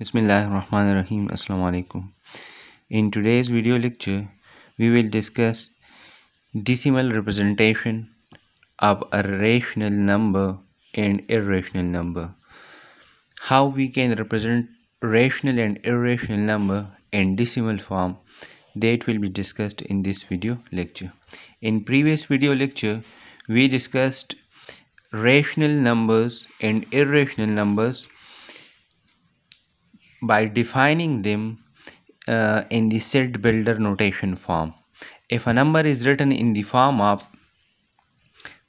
Bismillahirrahmanirrahim. Assalamu alaikum. In today's video lecture, we will discuss decimal representation of a rational number and irrational number. How we can represent rational and irrational number in decimal form that will be discussed in this video lecture. In previous video lecture, we discussed rational numbers and irrational numbers by defining them uh, in the set builder notation form. If a number is written in the form of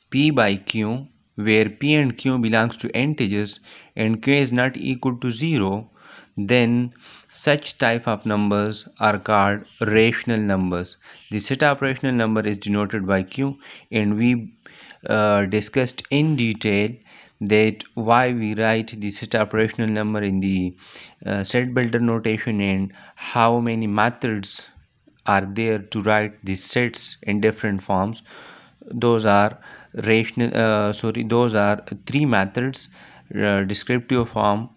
p by q where p and q belongs to integers and q is not equal to 0 then such type of numbers are called rational numbers. The set of rational number is denoted by q and we uh, discussed in detail that why we write the set operational number in the uh, set builder notation and how many methods are there to write the sets in different forms. Those are rational uh, sorry those are three methods uh, descriptive form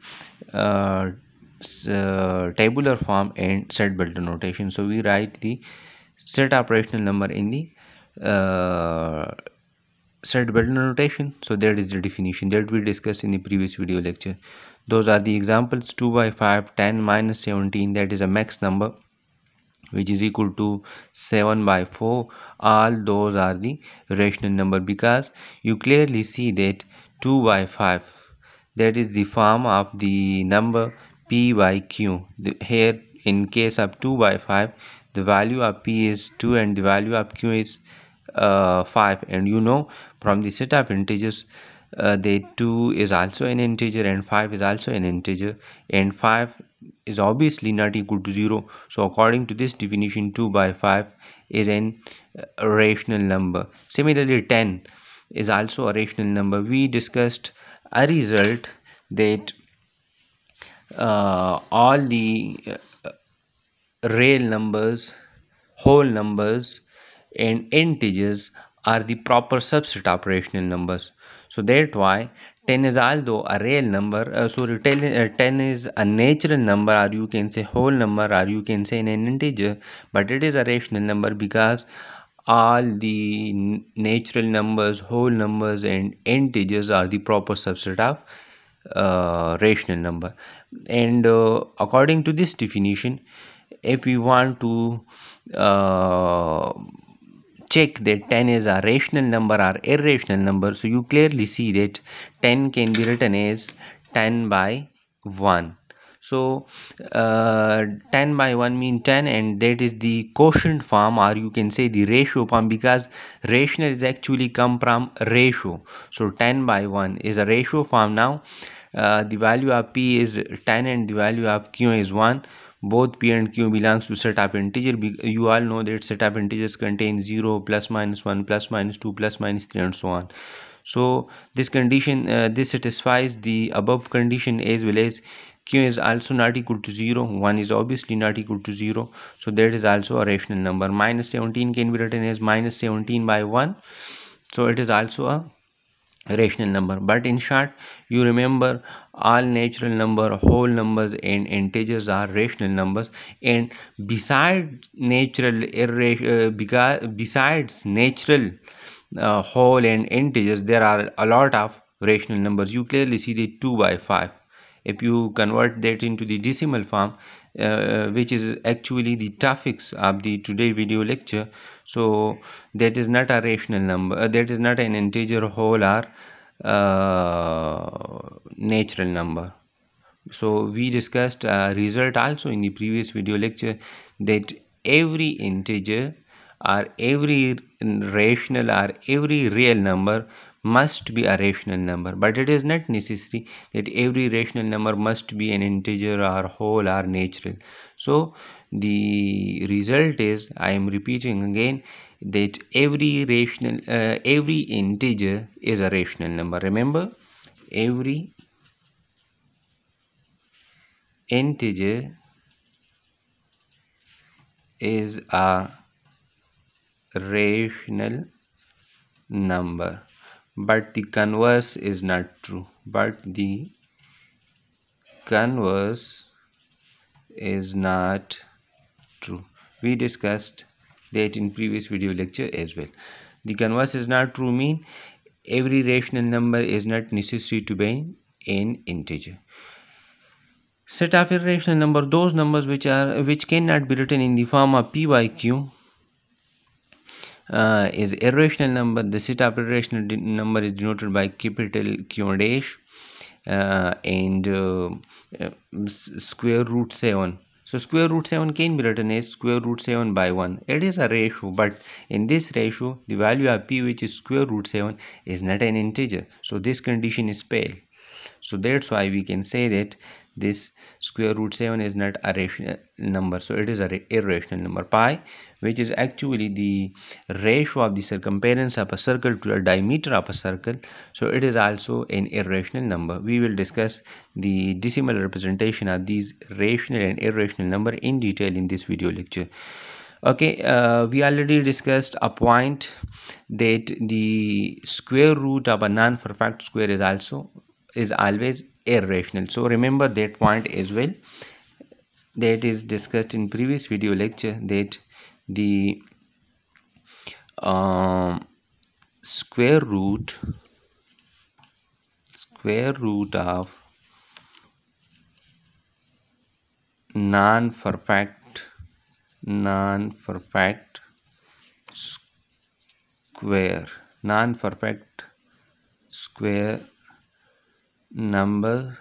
uh, uh, tabular form and set builder notation. So we write the set operational number in the set builder notation so that is the definition that we discussed in the previous video lecture. Those are the examples 2 by 5 10 minus 17 that is a mixed number which is equal to 7 by 4 all those are the rational number because you clearly see that 2 by 5 that is the form of the number p by q. The, here in case of 2 by 5 the value of p is 2 and the value of q is uh, 5 and you know from the set of integers uh, the 2 is also an integer and 5 is also an integer. And 5 is obviously not equal to 0 so according to this definition 2 by 5 is an uh, rational number. Similarly 10 is also a rational number. We discussed a result that uh, all the uh, real numbers whole numbers and integers are the proper subset of rational numbers. So that's why 10 is although a real number uh, sorry 10, uh, 10 is a natural number or you can say whole number or you can say an integer but it is a rational number because all the natural numbers whole numbers and integers are the proper subset of uh, rational number. And uh, according to this definition if we want to uh, check that 10 is a rational number or irrational number. So you clearly see that 10 can be written as 10 by 1 so uh, 10 by 1 mean 10 and that is the quotient form or you can say the ratio form because rational is actually come from ratio. So 10 by 1 is a ratio form. Now uh, the value of p is 10 and the value of q is 1 both p and q belongs to set of integer you all know that set of integers contain 0 plus minus 1 plus minus 2 plus minus 3 and so on. So this condition uh, this satisfies the above condition as well as q is also not equal to 0 1 is obviously not equal to 0 so that is also a rational number. Minus 17 can be written as minus 17 by 1 so it is also a rational number. But in short you remember all natural number whole numbers and integers are rational numbers. And besides natural uh, because besides natural uh, whole and integers there are a lot of rational numbers. You clearly see the 2 by 5 if you convert that into the decimal form uh, which is actually the topics of the today video lecture so that is not a rational number uh, that is not an integer whole or uh, natural number. So we discussed a result also in the previous video lecture that every integer or every rational or every real number must be a rational number. But it is not necessary that every rational number must be an integer or whole or natural. So the result is i am repeating again that every rational uh, every integer is a rational number. Remember every integer is a rational number. But the converse is not true. But the converse is not true. We discussed that in previous video lecture as well. The converse is not true mean every rational number is not necessary to be an integer. Set of irrational number those numbers which are which cannot be written in the form of p by q uh, is irrational number. The set of irrational number is denoted by capital q dash uh, and uh, uh square root 7 so square root 7 can be written as square root 7 by 1. It is a ratio but in this ratio the value of p which is square root 7 is not an integer. So this condition is failed. So that's why we can say that this square root 7 is not a rational number so it is a irrational number pi which is actually the ratio of the circumference of a circle to the diameter of a circle. So it is also an irrational number. We will discuss the decimal representation of these rational and irrational number in detail in this video lecture. Okay uh, we already discussed a point that the square root of a non-perfect square is also is always irrational. So remember that point as well. That is discussed in previous video lecture that the um, square root square root of non-perfect non-perfect square non-perfect square number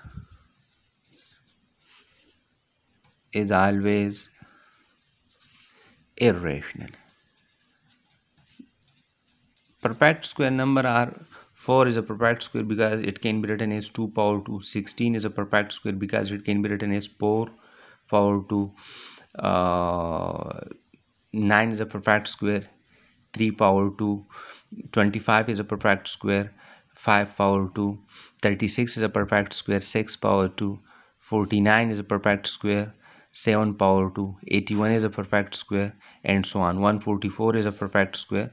is always irrational. Perfect square number are 4 is a perfect square because it can be written as 2 power 2 16 is a perfect square because it can be written as 4 power 2 uh, 9 is a perfect square 3 power 2 25 is a perfect square 5 power 2 36 is a perfect square 6 power 2 49 is a perfect square 7 power 2 81 is a perfect square and so on. 144 is a perfect square.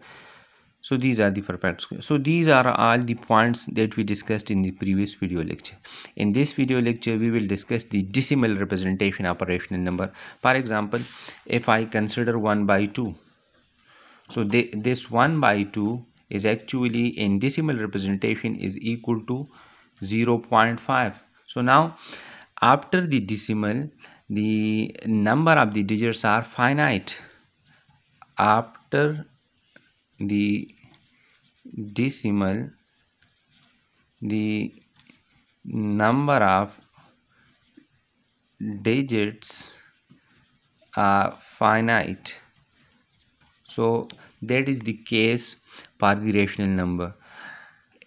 So these are the perfect square. So these are all the points that we discussed in the previous video lecture. In this video lecture we will discuss the decimal representation of a number. For example if i consider 1 by 2 so this 1 by 2 is actually in decimal representation is equal to 0.5 so now after the decimal the number of the digits are finite. After the decimal the number of digits are finite. So that is the case for the rational number.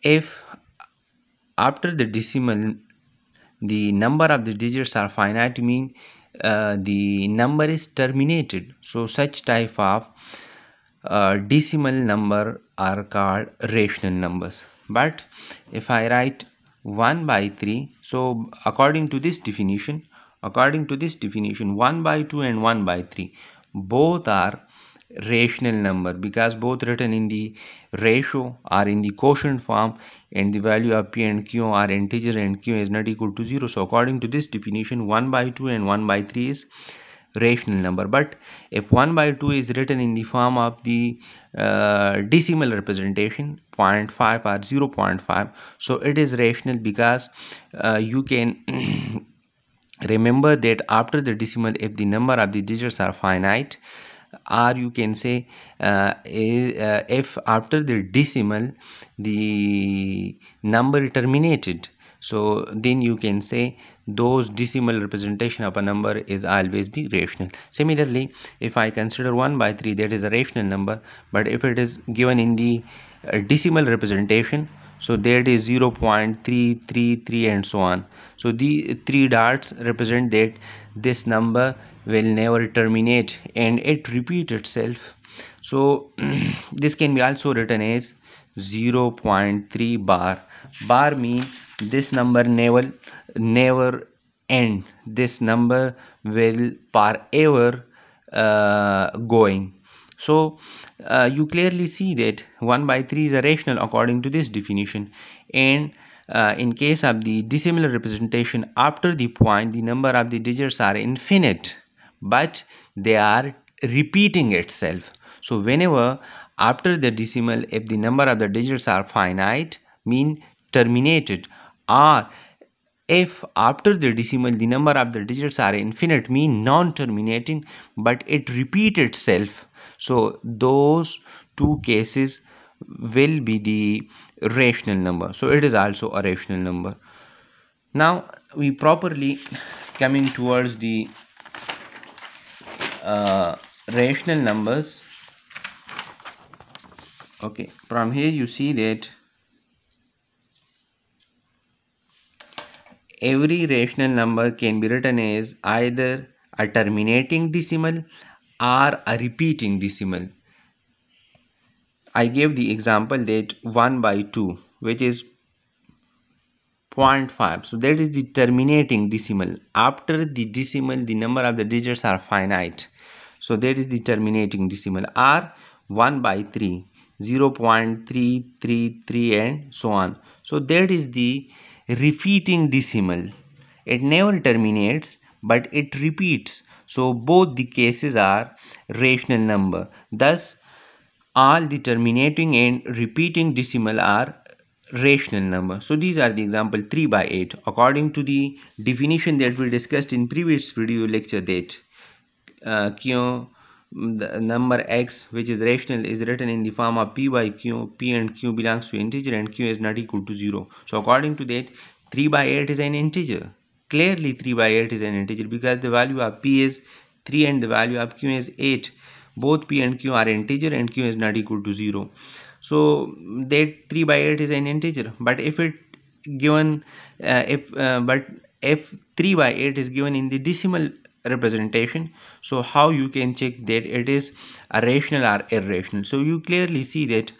If after the decimal the number of the digits are finite mean uh, the number is terminated. So such type of uh, decimal number are called rational numbers. But if i write 1 by 3 so according to this definition according to this definition 1 by 2 and 1 by 3 both are rational number because both written in the ratio are in the quotient form and the value of p and q are integer and q is not equal to 0 so according to this definition 1 by 2 and 1 by 3 is rational number. But if 1 by 2 is written in the form of the uh, decimal representation 0.5 or 0 0.5 so it is rational because uh, you can remember that after the decimal if the number of the digits are finite or you can say uh, uh, if after the decimal the number terminated. So then you can say those decimal representation of a number is always be rational. Similarly if i consider 1 by 3 that is a rational number. But if it is given in the uh, decimal representation so that is 0.333 and so on. So the three dots represent that this number will never terminate and it repeat itself. So this can be also written as 0.3 bar. Bar mean this number never never end. This number will forever uh, going. So uh, you clearly see that 1 by 3 is a rational according to this definition. And uh, in case of the decimal representation after the point the number of the digits are infinite but they are repeating itself. So whenever after the decimal if the number of the digits are finite mean terminated or if after the decimal the number of the digits are infinite mean non-terminating but it repeat itself so those two cases will be the rational number. So it is also a rational number. Now we properly coming towards the uh, rational numbers. Okay from here you see that every rational number can be written as either a terminating decimal or a repeating decimal I gave the example that 1 by 2 which is 0.5 so that is the terminating decimal. After the decimal the number of the digits are finite. So that is the terminating decimal. R 1 by 3 0 0.333 and so on. So that is the repeating decimal. It never terminates but it repeats. So both the cases are rational number. Thus all the terminating and repeating decimal are rational number. So these are the example 3 by 8 according to the definition that we discussed in previous video lecture that uh, q the number x which is rational is written in the form of p by q p and q belongs to integer and q is not equal to 0 so according to that 3 by 8 is an integer. Clearly 3 by 8 is an integer because the value of p is 3 and the value of q is 8 both p and q are integer and q is not equal to 0 so that 3 by 8 is an integer. But if it given uh, if uh, but if 3 by 8 is given in the decimal representation so how you can check that it is a rational or irrational? So you clearly see that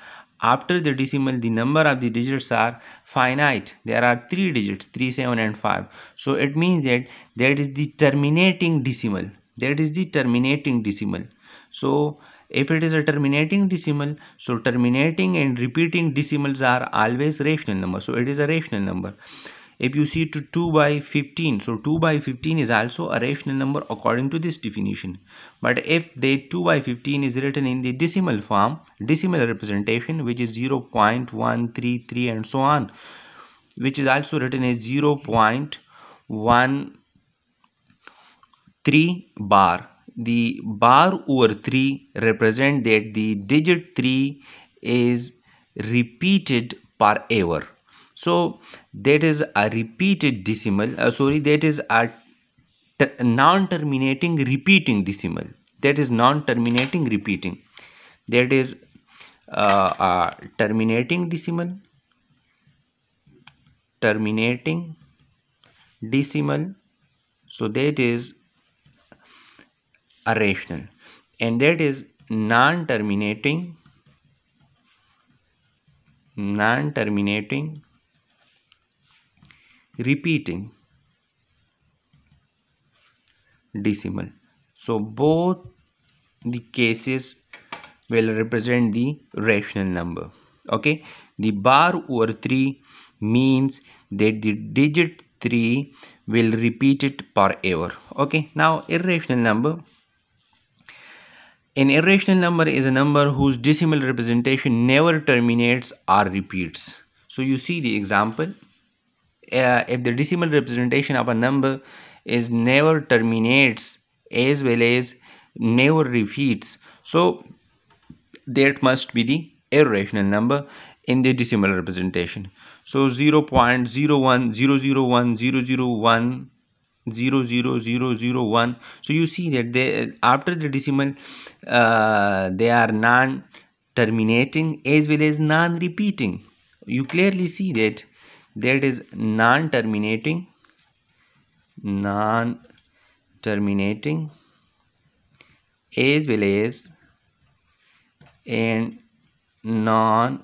after the decimal the number of the digits are finite. There are three digits 3 7 and 5 so it means that that is the terminating decimal. That is the terminating decimal so if it is a terminating decimal so terminating and repeating decimals are always rational number so it is a rational number. If you see to 2 by 15 so 2 by 15 is also a rational number according to this definition. But if the 2 by 15 is written in the decimal form decimal representation which is 0 0.133 and so on which is also written as 0 0.13 bar the bar over 3 represent that the digit 3 is repeated per hour. So that is a repeated decimal uh, sorry that is a non-terminating repeating decimal. That is non-terminating repeating. That is uh, a terminating decimal terminating decimal. So that is rational. And that is non-terminating non-terminating repeating decimal. So both the cases will represent the rational number. Okay? The bar over 3 means that the digit 3 will repeat it per hour okay? Now irrational number an irrational number is a number whose decimal representation never terminates or repeats. So you see the example. Uh, if the decimal representation of a number is never terminates as well as never repeats, so that must be the irrational number in the decimal representation. So 0 0.01, 001, 001, 0 0 0 0 1 so you see that they after the decimal uh, they are non terminating as well as non repeating you clearly see that that is non terminating non terminating as well as and non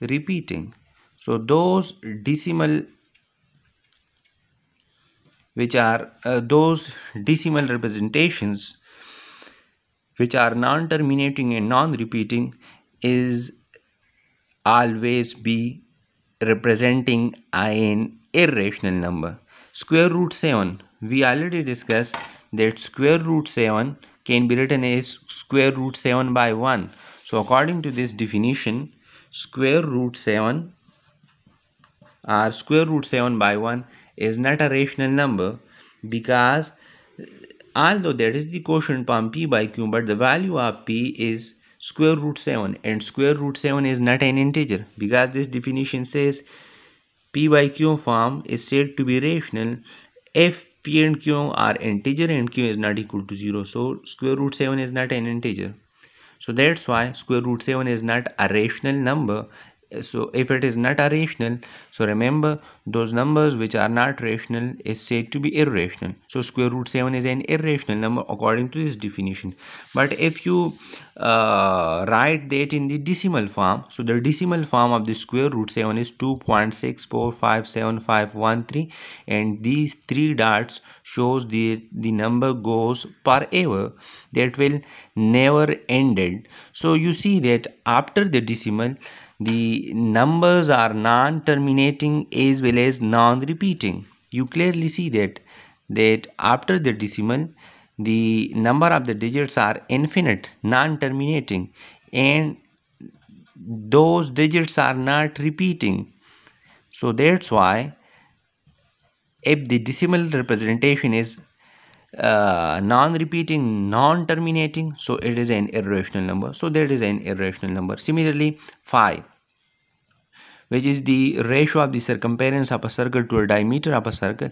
repeating so those decimal which are uh, those decimal representations which are non-terminating and non-repeating is always be representing an irrational number. Square root 7, we already discussed that square root 7 can be written as square root 7 by 1. So according to this definition, square root 7 or square root 7 by 1 is not a rational number because although that is the quotient form p by q but the value of p is square root 7 and square root 7 is not an integer because this definition says p by q form is said to be rational if p and q are integer and q is not equal to 0 so square root 7 is not an integer. So that's why square root 7 is not a rational number so if it is not a rational so remember those numbers which are not rational is said to be irrational. So square root 7 is an irrational number according to this definition. But if you uh, write that in the decimal form so the decimal form of the square root 7 is 2.6457513 and these three dots shows the the number goes forever. That will never ended. So you see that after the decimal the numbers are non-terminating as well as non-repeating. You clearly see that that after the decimal the number of the digits are infinite non-terminating and those digits are not repeating. So that's why if the decimal representation is uh, non-repeating non-terminating so it is an irrational number. So that is an irrational number. Similarly 5 which is the ratio of the circumference of a circle to a diameter of a circle.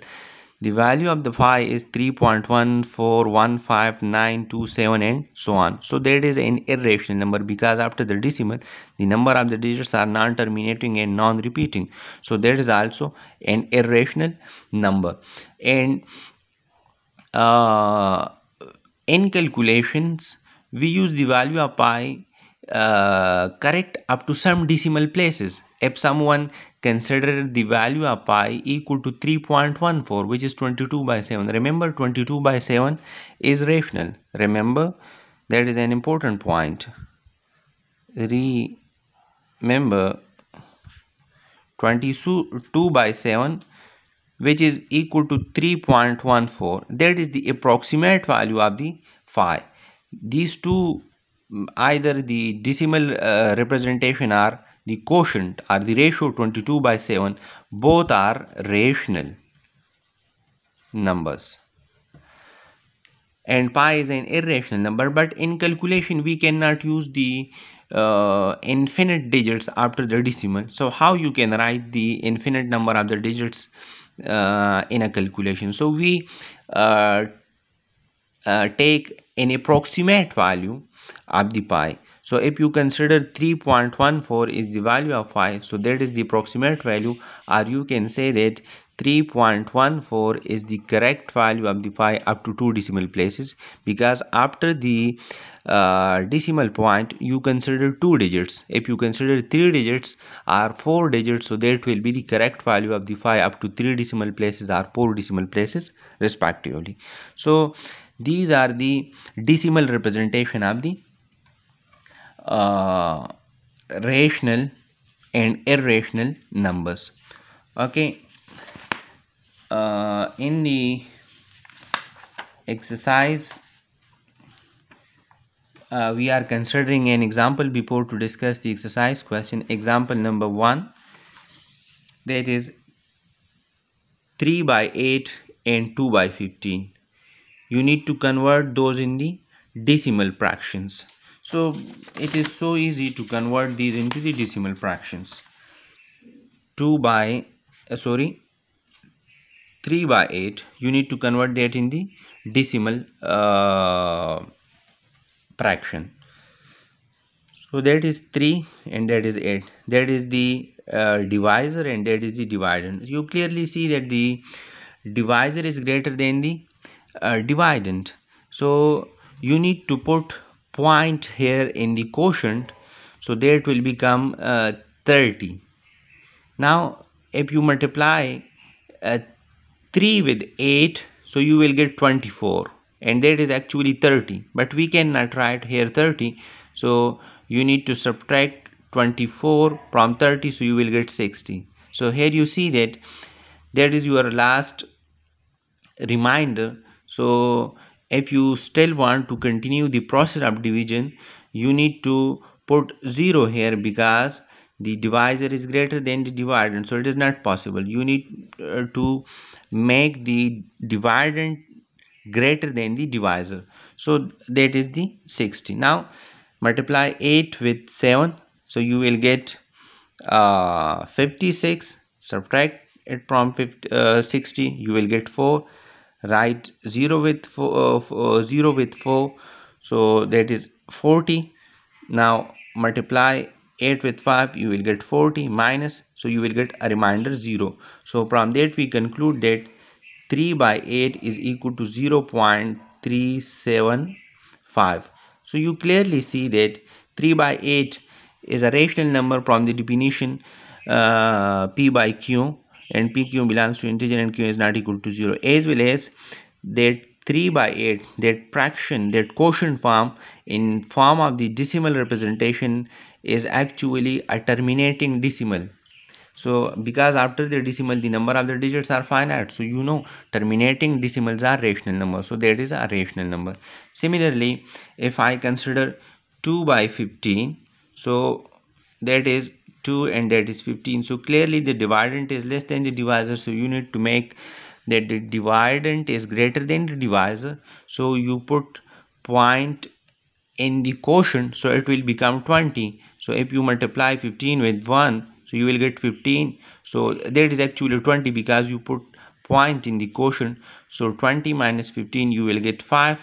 The value of the phi is 3.1415927 and so on. So that is an irrational number because after the decimal the number of the digits are non-terminating and non-repeating. So that is also an irrational number. And uh, in calculations we use the value of pi uh, correct up to some decimal places if someone consider the value of pi equal to 3.14 which is 22 by 7 remember 22 by 7 is rational. Remember that is an important point. Remember 22 by 7 which is equal to 3.14 that is the approximate value of the phi. These two either the decimal uh, representation are the quotient or the ratio 22 by 7 both are rational numbers. And pi is an irrational number but in calculation we cannot use the uh, infinite digits after the decimal. So how you can write the infinite number of the digits uh, in a calculation? So we uh, uh take an approximate value of the pi so if you consider 3.14 is the value of phi so that is the approximate value or you can say that 3.14 is the correct value of the phi up to two decimal places because after the uh, decimal point you consider two digits. If you consider three digits or four digits so that will be the correct value of the phi up to three decimal places or four decimal places respectively. So these are the decimal representation of the uh, rational and irrational numbers. Okay. Uh, in the exercise uh, we are considering an example before to discuss the exercise question. Example number one that is 3 by 8 and 2 by 15 you need to convert those in the decimal fractions so it is so easy to convert these into the decimal fractions. 2 by uh, sorry 3 by 8 you need to convert that in the decimal uh, fraction. So that is 3 and that is 8 that is the uh, divisor and that is the dividend. You clearly see that the divisor is greater than the uh, dividend. So you need to put point here in the quotient so that will become uh, 30 now if you multiply uh, 3 with 8 so you will get 24 and that is actually 30 but we cannot write here 30 so you need to subtract 24 from 30 so you will get 60 so here you see that that is your last remainder. So if you still want to continue the process of division you need to put 0 here because the divisor is greater than the dividend so it is not possible. You need uh, to make the dividend greater than the divisor. So that is the 60 now multiply 8 with 7 so you will get uh, 56 subtract it from 50, uh, 60 you will get 4 write 0 with 4 uh, uh 0 with 4 so that is 40 now multiply 8 with 5 you will get 40 minus. So you will get a remainder 0 so from that we conclude that 3 by 8 is equal to 0 0.375 so you clearly see that 3 by 8 is a rational number from the definition uh, p by q and pq belongs to integer and q is not equal to 0 as well as that 3 by 8 that fraction that quotient form in form of the decimal representation is actually a terminating decimal. So because after the decimal the number of the digits are finite. So you know terminating decimals are rational numbers. So that is a rational number. Similarly if i consider 2 by 15 so that is 2 and that is 15 so clearly the dividend is less than the divisor. So you need to make that the dividend is greater than the divisor. So you put point in the quotient so it will become 20 so if you multiply 15 with 1 so you will get 15 so that is actually 20 because you put point in the quotient. So 20 minus 15 you will get 5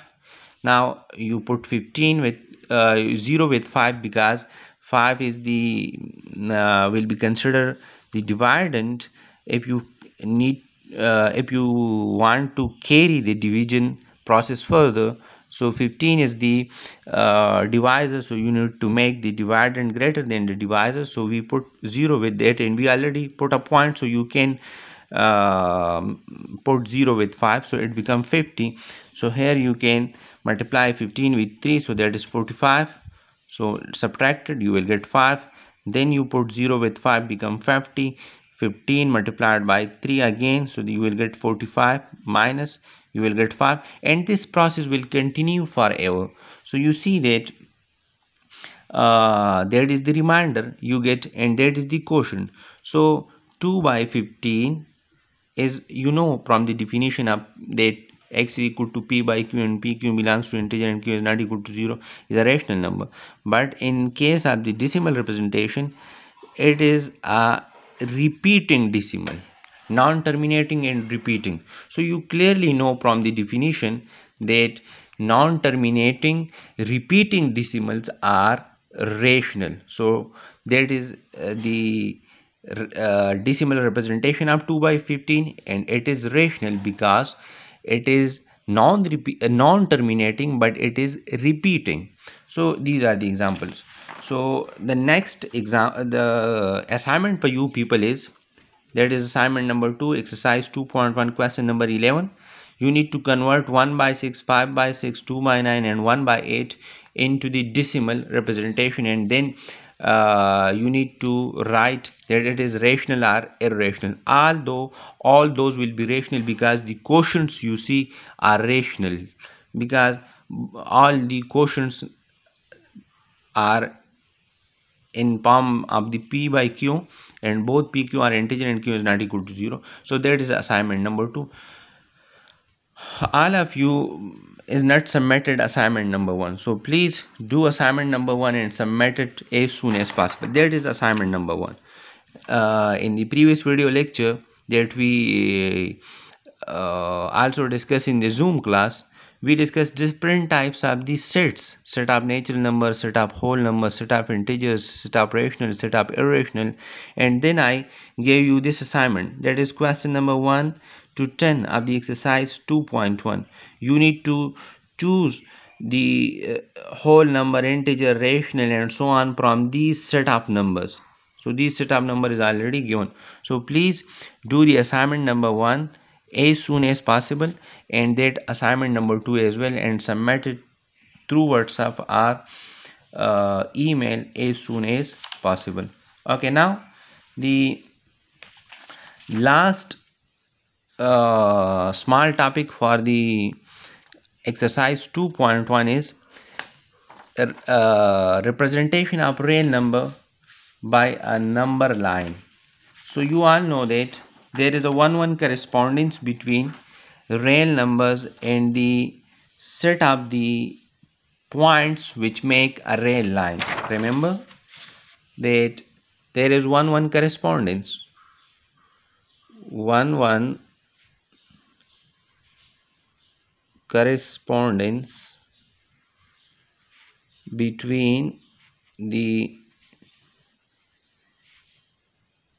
now you put 15 with uh, 0 with 5 because 5 is the uh, will be considered the dividend. If you need uh, if you want to carry the division process further so 15 is the uh, divisor. So you need to make the dividend greater than the divisor. So we put 0 with that and we already put a point. So you can uh, put 0 with 5 so it become 50 so here you can multiply 15 with 3 so that is 45 so subtracted you will get 5 then you put 0 with 5 become 50 15 multiplied by 3 again so you will get 45 minus you will get 5 and this process will continue forever. So you see that uh, that is the remainder you get and that is the quotient. So 2 by 15 is you know from the definition of that x is equal to p by q and pq belongs to integer and q is not equal to 0 is a rational number. But in case of the decimal representation it is a repeating decimal non-terminating and repeating. So you clearly know from the definition that non-terminating repeating decimals are rational. So that is uh, the uh, decimal representation of 2 by 15 and it is rational because it is non uh, non terminating but it is repeating. So these are the examples. So the next exam the assignment for you people is that is assignment number 2 exercise 2.1 question number 11 you need to convert 1 by 6 5 by 6 2 by 9 and 1 by 8 into the decimal representation and then uh, you need to write that it is rational or irrational. Although all those will be rational because the quotients you see are rational. Because all the quotients are in form of the p by q and both pq are integer and q is not equal to 0 so that is assignment number 2 all of you is not submitted assignment number one. So please do assignment number one and submit it as soon as possible. That is assignment number one. Uh, in the previous video lecture that we uh, also discussed in the zoom class we discussed different types of the sets. Set of natural numbers set of whole numbers set of integers set of rational set of irrational. And then i gave you this assignment. That is question number one to 10 of the exercise 2.1 you need to choose the uh, whole number integer rational and so on from these set of numbers. So this set of number is already given. So please do the assignment number one as soon as possible and that assignment number two as well and submit it through whatsapp or uh, email as soon as possible. Okay now the last uh, small topic for the exercise 2.1 is uh, representation of real number by a number line. So you all know that there is a one one correspondence between real numbers and the set of the points which make a real line. Remember that there is one one correspondence. One one correspondence between the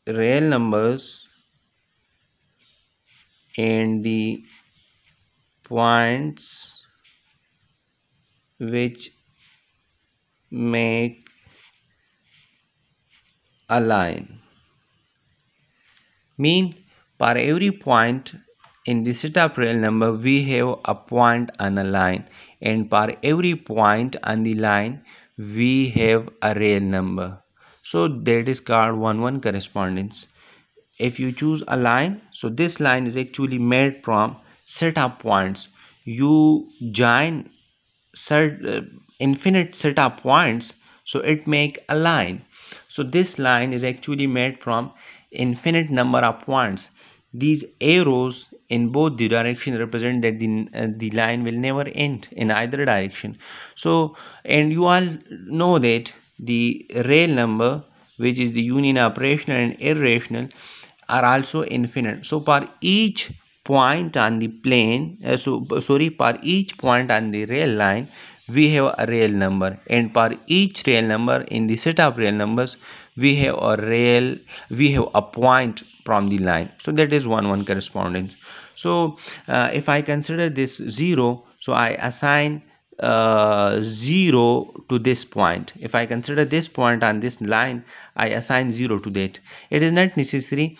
real numbers and the points which make a line. Mean for every point in the set of real number we have a point on a line and for every point on the line we have a real number. So that is called one one correspondence. If you choose a line so this line is actually made from set of points. You join set uh, infinite set of points so it make a line. So this line is actually made from infinite number of points these arrows in both the direction represent that the, uh, the line will never end in either direction. So and you all know that the real number which is the union of rational and irrational are also infinite. So for each point on the plane uh, so sorry for each point on the real line we have a real number. And for each real number in the set of real numbers we have a real we have a point from the line. So that is one one correspondence. So uh, if i consider this 0 so i assign uh, 0 to this point. If i consider this point on this line i assign 0 to that. It is not necessary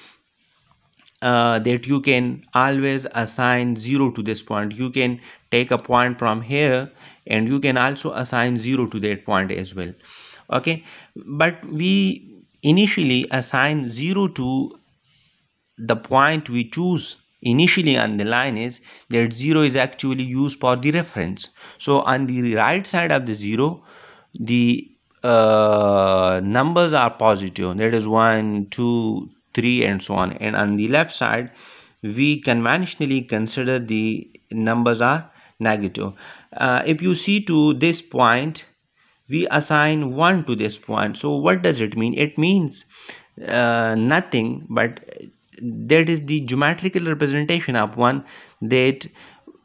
uh, that you can always assign 0 to this point. You can take a point from here and you can also assign 0 to that point as well okay? But we initially assign 0 to the point we choose initially on the line is that 0 is actually used for the reference. So on the right side of the 0 the uh, numbers are positive. That is 1 2 3 and so on. And on the left side we conventionally consider the numbers are negative. Uh, if you see to this point we assign 1 to this point. So what does it mean? It means uh, nothing but that is the geometrical representation of 1 that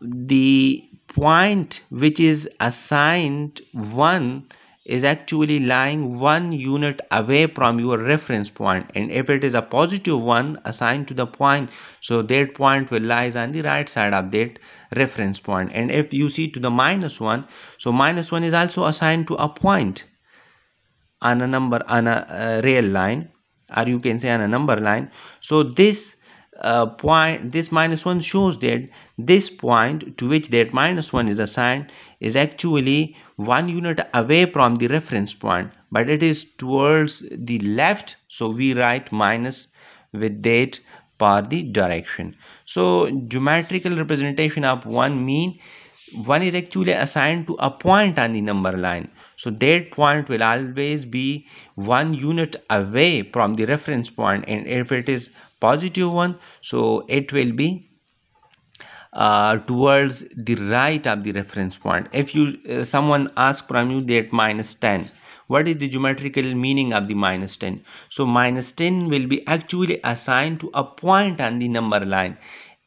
the point which is assigned 1 is actually lying one unit away from your reference point. And if it is a positive one assigned to the point so that point will lies on the right side of that reference point. And if you see to the minus one so minus one is also assigned to a point on a number on a, a real line or you can say on a number line. So this uh, point this minus 1 shows that this point to which that minus 1 is assigned is actually one unit away from the reference point but it is towards the left so we write minus with that for the direction. So geometrical representation of one mean one is actually assigned to a point on the number line. So that point will always be one unit away from the reference point and if it is positive one so it will be uh, towards the right of the reference point. If you uh, someone ask from you that minus 10 what is the geometrical meaning of the minus 10 so minus 10 will be actually assigned to a point on the number line.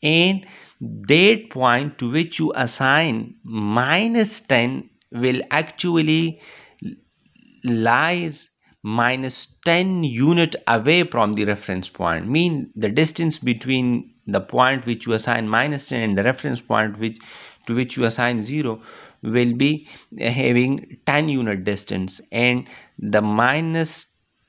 And that point to which you assign minus 10 will actually lies minus 10 unit away from the reference point. Mean the distance between the point which you assign minus 10 and the reference point which to which you assign 0 will be having 10 unit distance. And the minus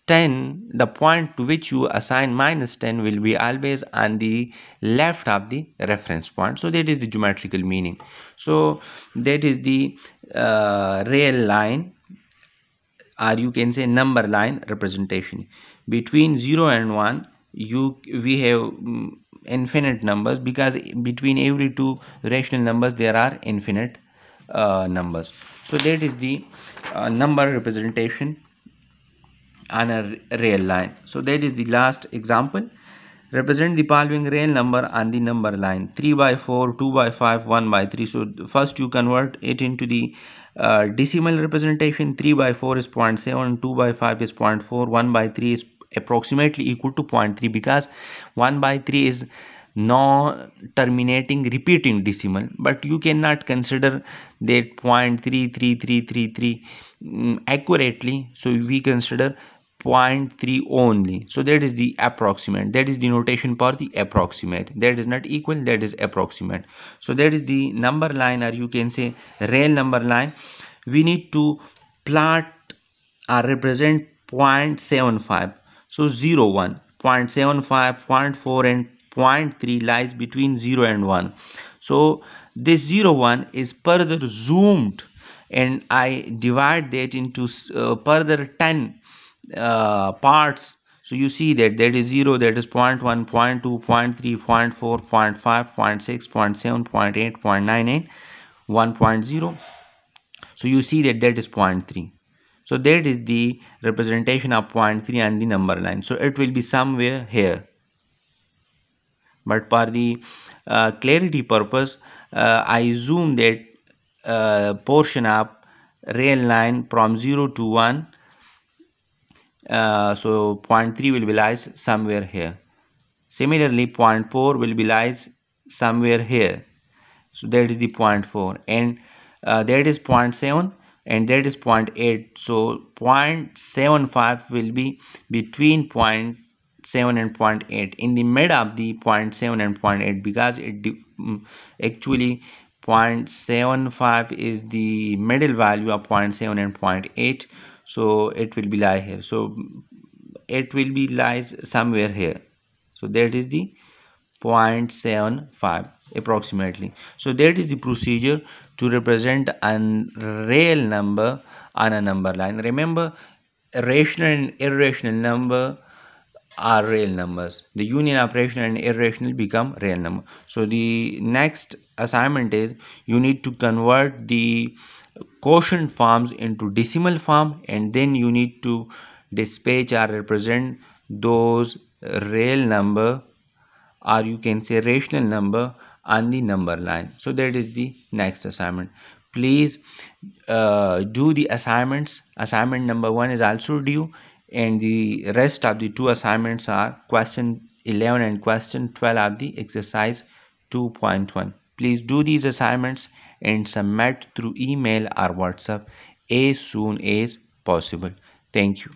10 the point to which you assign minus 10 will be always on the left of the reference point. So that is the geometrical meaning. So that is the uh, real line or you can say number line representation. Between 0 and 1 you we have um, infinite numbers because between every two rational numbers there are infinite uh, numbers. So that is the uh, number representation on a real line. So that is the last example. Represent the following real number on the number line. 3 by 4 2 by 5 1 by 3 so first you convert it into the uh, decimal representation. 3 by 4 is 0.7 2 by 5 is 0.4 1 by 3 is approximately equal to 0.3 because 1 by 3 is non-terminating repeating decimal. But you cannot consider that 0.33333 um, accurately. So we consider 0.3 only. So that is the approximate. That is the notation for the approximate. That is not equal that is approximate. So that is the number line or you can say real number line. We need to plot or represent 0.75 so 0 1 0.75 0.4 and 0.3 lies between 0 and 1 so this 0 1 is further zoomed and I divide that into uh, further 10 uh, parts. So you see that that is 0 that is 0 0.1 0 0.2 0 0.3 0 0.4 0 0.5 0 0.6 0 0.7 0 0.8 0 0.98 1.0 so you see that that is 0.3 so that is the representation of 0.3 and the number line so it will be somewhere here. But for the uh, clarity purpose uh, I zoom that uh, portion of real line from 0 to 1 uh, so 0.3 will be lies somewhere here. Similarly 0.4 will be lies somewhere here. So that is the 0.4 and uh, that is 0.7 and that is 0.8 so 0.75 will be between 0.7 and 0.8 in the mid of the 0.7 and 0.8 because it mm, actually 0.75 is the middle value of 0.7 and 0.8 so it will be lie here. So it will be lies somewhere here. So that is the 0.75 approximately. So that is the procedure to represent a real number on a number line. Remember rational and irrational number are real numbers. The union of rational and irrational become real number. So the next assignment is you need to convert the quotient forms into decimal form and then you need to dispatch or represent those real number or you can say rational number on the number line so that is the next assignment please uh, do the assignments assignment number one is also due and the rest of the two assignments are question 11 and question 12 of the exercise 2.1 please do these assignments and submit through email or WhatsApp as soon as possible. Thank you.